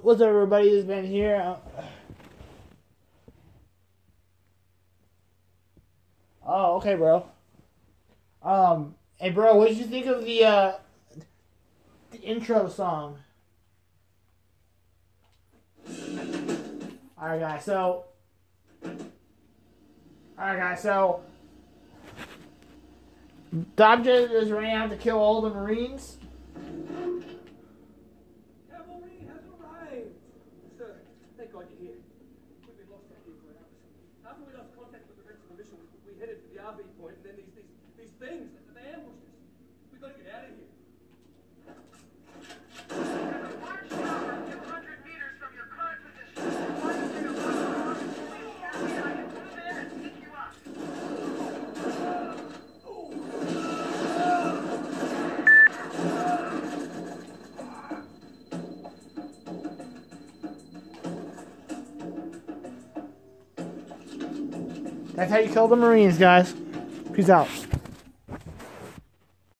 What's up, everybody who's been here? Uh, Oh, okay, bro. Um, hey, bro, what did you think of the uh, the intro song? All right, guys. So, all right, guys. So, the is running out to kill all the Marines. Cavalry then these these, these things, they ambushed us. We've got to get out of here. Watchtower 200 meters from your current position. Once you get above the police county, I can move in and pick you up. That's how you kill the Marines, guys. Peace out.